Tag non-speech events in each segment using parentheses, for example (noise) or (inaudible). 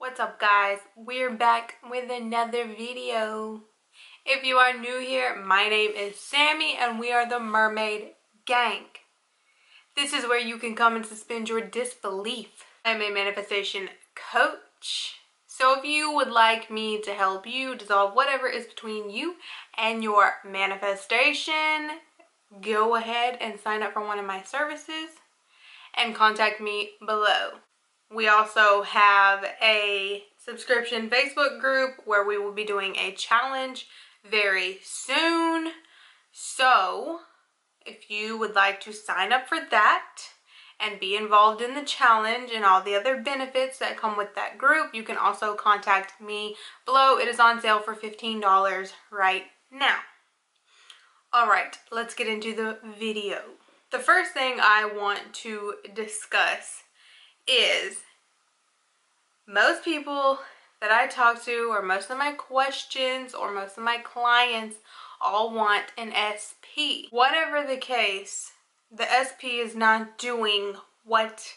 What's up guys? We're back with another video. If you are new here, my name is Sammy and we are the Mermaid Gang. This is where you can come and suspend your disbelief. I'm a manifestation coach. So if you would like me to help you dissolve whatever is between you and your manifestation, go ahead and sign up for one of my services and contact me below. We also have a subscription Facebook group where we will be doing a challenge very soon. So if you would like to sign up for that and be involved in the challenge and all the other benefits that come with that group, you can also contact me below. It is on sale for $15 right now. All right, let's get into the video. The first thing I want to discuss is most people that I talk to or most of my questions or most of my clients all want an SP. Whatever the case, the SP is not doing what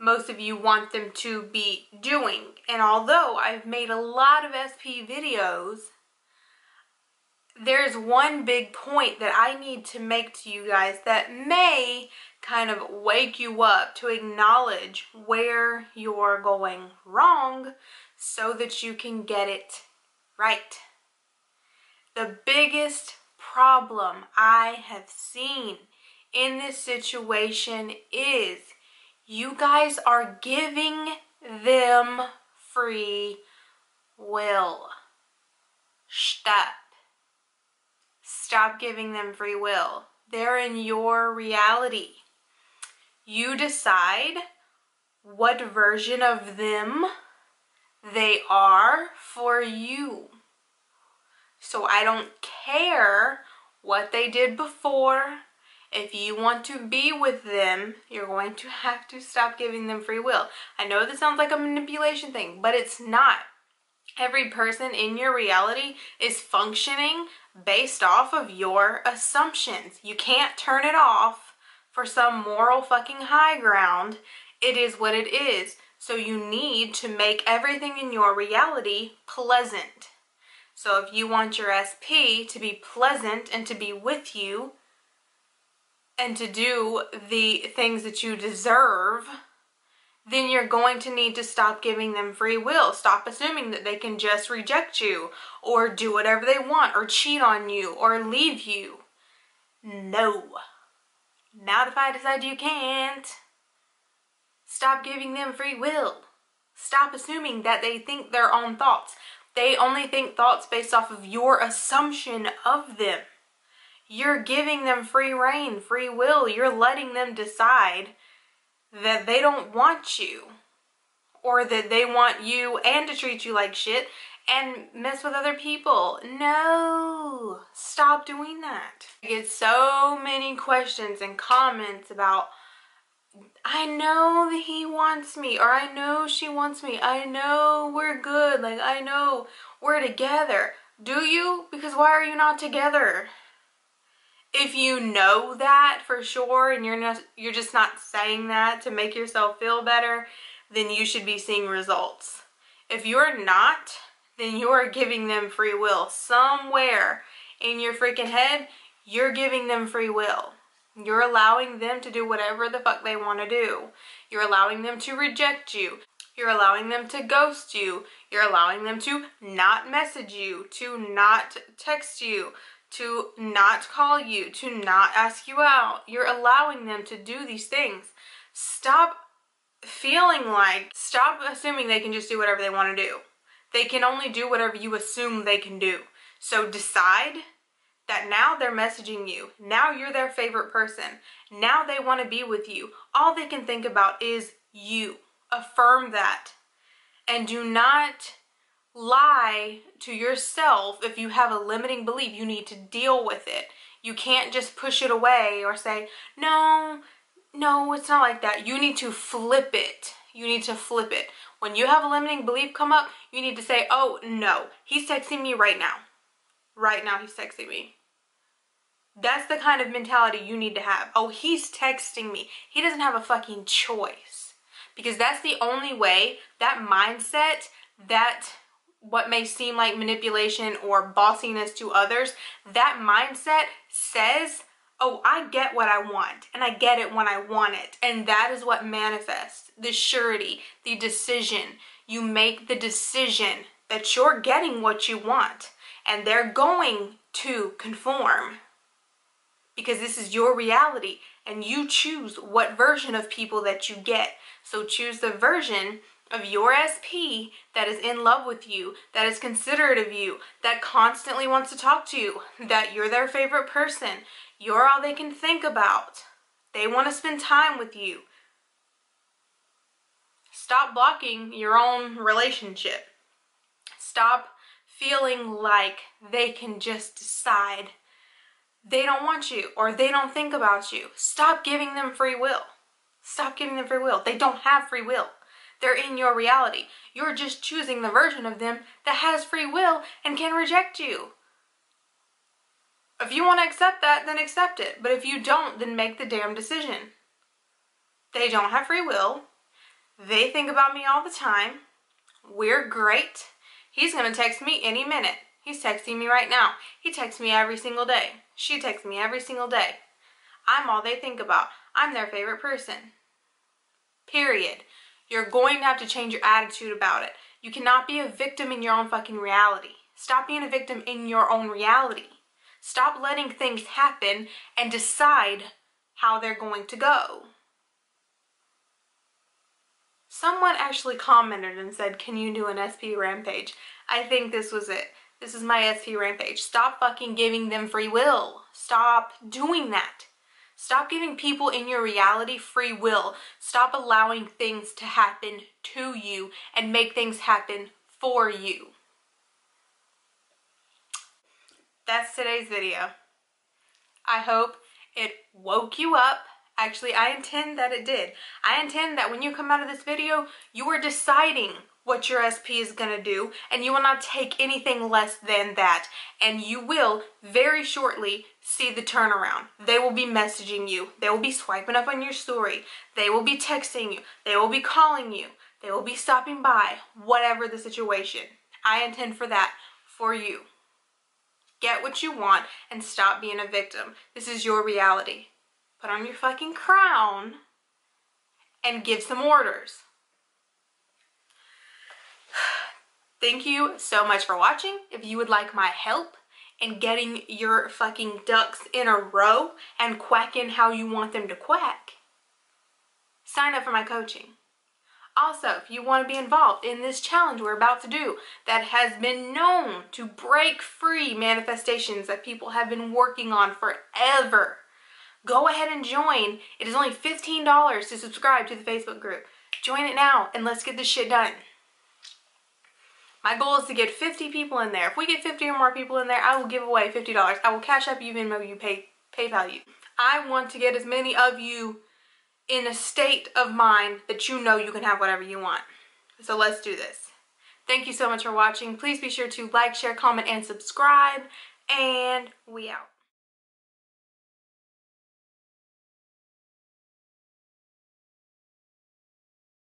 most of you want them to be doing. And although I've made a lot of SP videos, there's one big point that I need to make to you guys that may kind of wake you up to acknowledge where you're going wrong so that you can get it right. The biggest problem I have seen in this situation is you guys are giving them free will. Stop. Stop giving them free will. They're in your reality. You decide what version of them they are for you. So I don't care what they did before. If you want to be with them, you're going to have to stop giving them free will. I know this sounds like a manipulation thing, but it's not. Every person in your reality is functioning based off of your assumptions. You can't turn it off for some moral fucking high ground. It is what it is. So you need to make everything in your reality pleasant. So if you want your SP to be pleasant and to be with you and to do the things that you deserve, then you're going to need to stop giving them free will. Stop assuming that they can just reject you or do whatever they want or cheat on you or leave you. No. Not if I decide you can't. Stop giving them free will. Stop assuming that they think their own thoughts. They only think thoughts based off of your assumption of them. You're giving them free reign, free will. You're letting them decide that they don't want you or that they want you and to treat you like shit and mess with other people. No, stop doing that. I get so many questions and comments about, I know that he wants me, or I know she wants me. I know we're good. Like, I know we're together. Do you? Because why are you not together? If you know that for sure and you're not you're just not saying that to make yourself feel better, then you should be seeing results. If you're not, then you're giving them free will. Somewhere in your freaking head, you're giving them free will. You're allowing them to do whatever the fuck they want to do. You're allowing them to reject you. You're allowing them to ghost you. You're allowing them to not message you, to not text you, to not call you, to not ask you out. You're allowing them to do these things. Stop feeling like, stop assuming they can just do whatever they want to do. They can only do whatever you assume they can do. So decide that now they're messaging you. Now you're their favorite person. Now they want to be with you. All they can think about is you. Affirm that. And do not lie to yourself if you have a limiting belief. You need to deal with it. You can't just push it away or say, no, no, it's not like that. You need to flip it. You need to flip it. When you have a limiting belief come up, you need to say, oh, no, he's texting me right now. Right now, he's texting me. That's the kind of mentality you need to have. Oh, he's texting me. He doesn't have a fucking choice because that's the only way that mindset, that what may seem like manipulation or bossiness to others, that mindset says, oh, I get what I want and I get it when I want it. And that is what manifests the surety, the decision. You make the decision that you're getting what you want and they're going to conform because this is your reality and you choose what version of people that you get. So choose the version of your SP that is in love with you, that is considerate of you, that constantly wants to talk to you, (laughs) that you're their favorite person, you're all they can think about. They want to spend time with you. Stop blocking your own relationship. Stop feeling like they can just decide they don't want you or they don't think about you. Stop giving them free will. Stop giving them free will. They don't have free will. They're in your reality. You're just choosing the version of them that has free will and can reject you. If you want to accept that, then accept it. But if you don't, then make the damn decision. They don't have free will. They think about me all the time. We're great. He's going to text me any minute. He's texting me right now. He texts me every single day. She texts me every single day. I'm all they think about. I'm their favorite person. Period. You're going to have to change your attitude about it. You cannot be a victim in your own fucking reality. Stop being a victim in your own reality. Stop letting things happen and decide how they're going to go. Someone actually commented and said, Can you do an SP rampage? I think this was it. This is my SP rampage. Stop fucking giving them free will. Stop doing that. Stop giving people in your reality free will. Stop allowing things to happen to you and make things happen for you. That's today's video. I hope it woke you up. Actually, I intend that it did. I intend that when you come out of this video, you are deciding what your SP is going to do and you will not take anything less than that and you will very shortly see the turnaround. They will be messaging you. They will be swiping up on your story. They will be texting you. They will be calling you. They will be stopping by, whatever the situation. I intend for that for you. Get what you want and stop being a victim. This is your reality. Put on your fucking crown and give some orders. (sighs) Thank you so much for watching. If you would like my help in getting your fucking ducks in a row and quacking how you want them to quack, sign up for my coaching. Also, if you want to be involved in this challenge we're about to do that has been known to break free manifestations that people have been working on forever, go ahead and join. It is only $15 to subscribe to the Facebook group. Join it now and let's get this shit done. My goal is to get 50 people in there. If we get 50 or more people in there, I will give away $50. I will Cash App you, Venmo you, pay, PayPal you. I want to get as many of you in a state of mind that you know you can have whatever you want. So let's do this. Thank you so much for watching. Please be sure to like, share, comment, and subscribe. And we out.